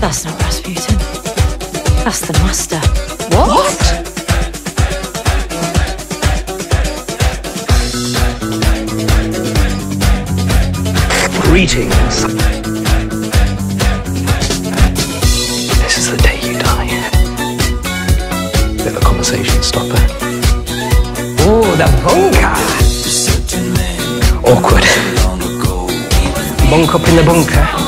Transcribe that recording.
That's not Rasputin. That's the master. What? Greetings. This is the day you die. Bit of a conversation stopper. Oh, the bunker. Awkward. Bunk up in the bunker.